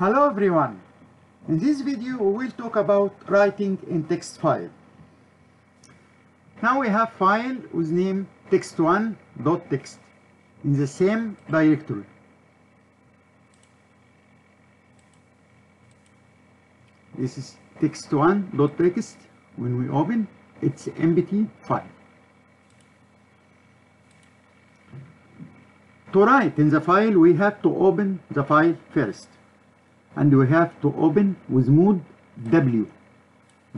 Hello everyone. In this video we will talk about writing in text file. Now we have file with name text1.txt in the same directory. This is text1.txt. When we open, it's empty file. To write in the file, we have to open the file first. And we have to open with mode W.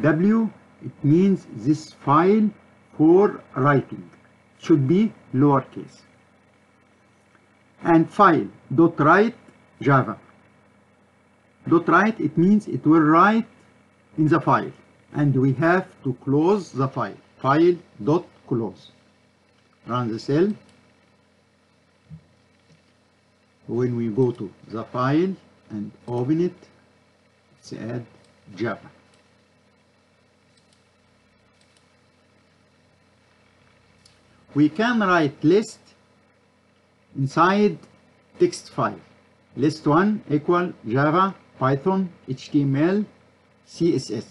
W, it means this file for writing. Should be lowercase. And file dot write Java. Dot write, it means it will write in the file. And we have to close the file. File dot close. Run the cell. When we go to the file and open it, let's add Java. We can write list inside text file. List 1 equal Java, Python, HTML, CSS.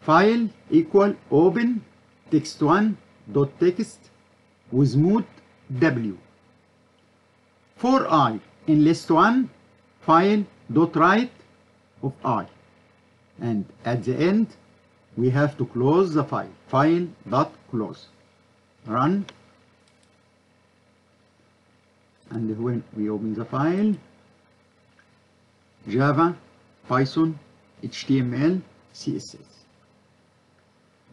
File equal open text1 dot text with mode W. For i in list 1 file dot write of i. And at the end we have to close the file. File dot close. Run. And when we open the file java python html css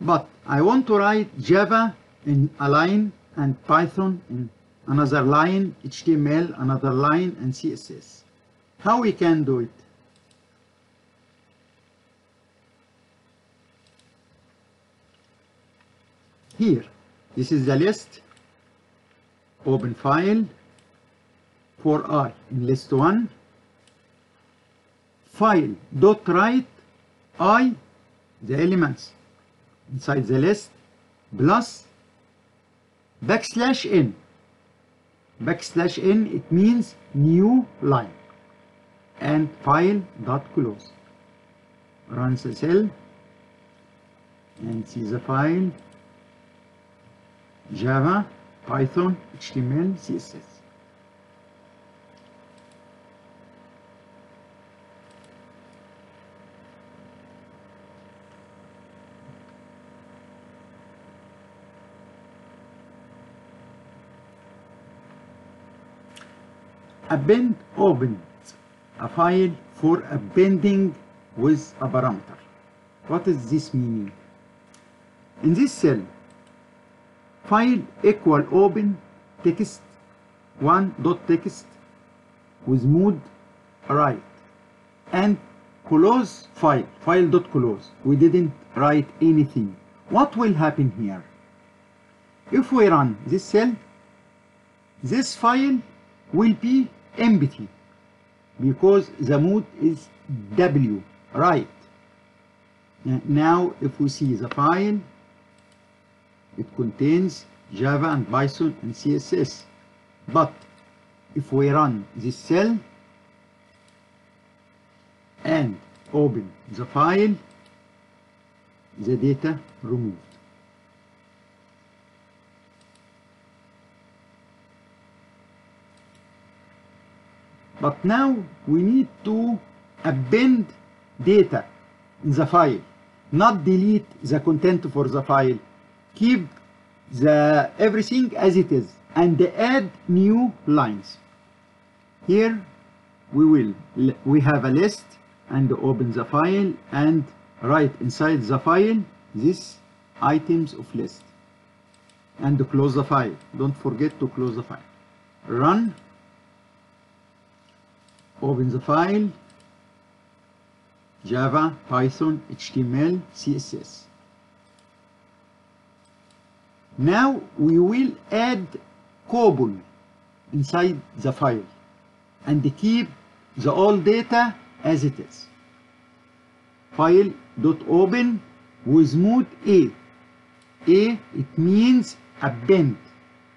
but i want to write java in a line and python in another line html another line and css how we can do it? Here. This is the list. Open file. For i in list 1 file. Dot write i. The elements. Inside the list. Plus. Backslash n. Backslash n it means new line and file dot close. Run the cell and see the file. Java python html css append opens a file for appending with a parameter. What is this meaning? In this cell, file equal open text one dot text with mode write and close file file dot close. We didn't write anything. What will happen here? If we run this cell, this file will be empty because the mode is W, right. Now if we see the file, it contains Java and Python and CSS. But if we run this cell and open the file, the data removed. But now we need to append data in the file, not delete the content for the file. Keep the everything as it is and add new lines. Here we will we have a list and open the file and write inside the file this items of list and close the file. Don't forget to close the file. Run open the file Java, Python, HTML, CSS. Now we will add COBOL inside the file and keep the old data as it is. File dot open with mode A. A it means append.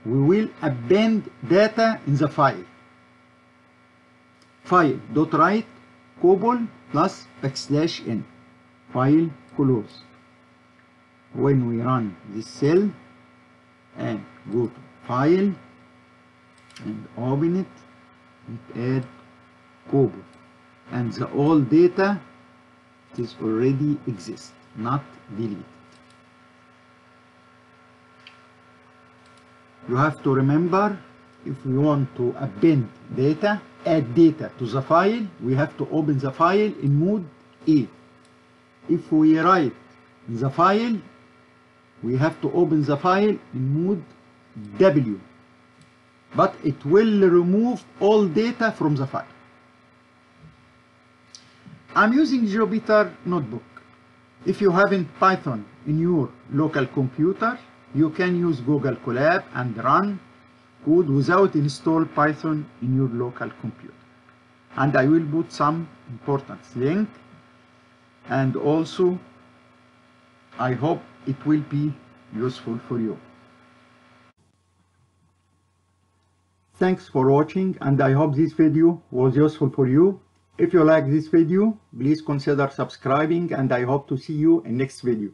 We will append data in the file. File dot write cobol plus backslash n. File close. When we run this cell and go to file and open it it add cobol and the old data is already exist not deleted. You have to remember if we want to append data add data to the file we have to open the file in mode A if we write in the file we have to open the file in mode W. But it will remove all data from the file. I'm using Jupyter Notebook. If you haven't Python in your local computer you can use Google Colab and run without install Python in your local computer and I will put some important link and also I hope it will be useful for you. Thanks for watching and I hope this video was useful for you. If you like this video, please consider subscribing and I hope to see you in next video.